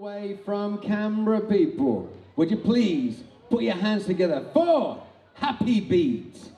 Away from camera, people, would you please put your hands together for Happy Beats?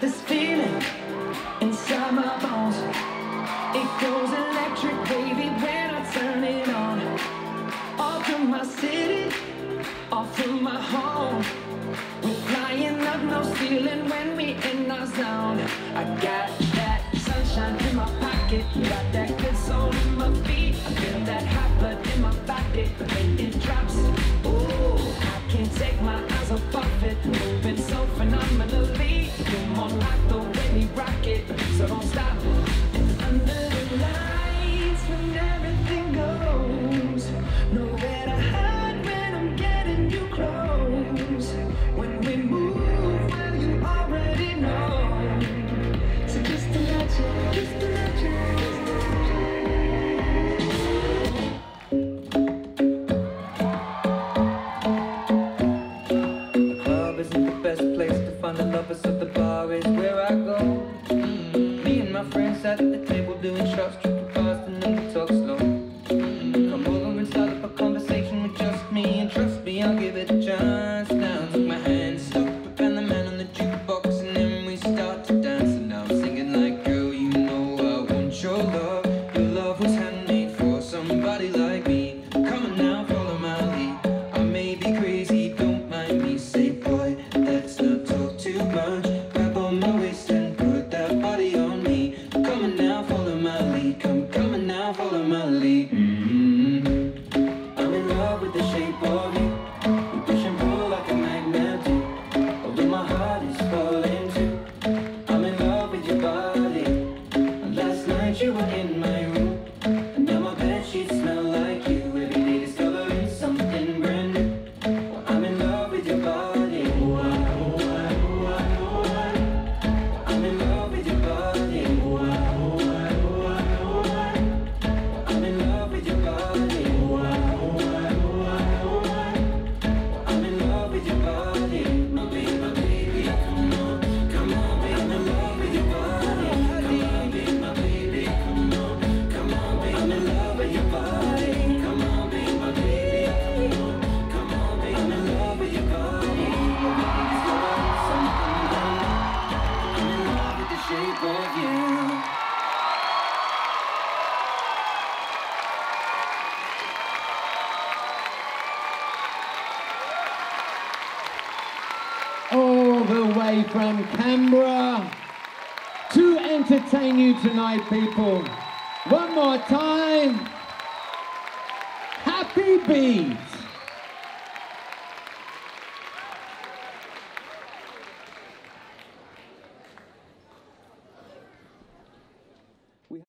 this feeling inside my bones. It goes electric, baby, when I turn it on. All through my city, all through my home. We're flying up, no ceiling when we in our zone. I got that sunshine in my pocket, got that. isn't the best place to find the lovers, so the bar is where I go. Mm -hmm. Me and my friends at the believe. the way from Canberra to entertain you tonight, people. One more time. Happy Beats.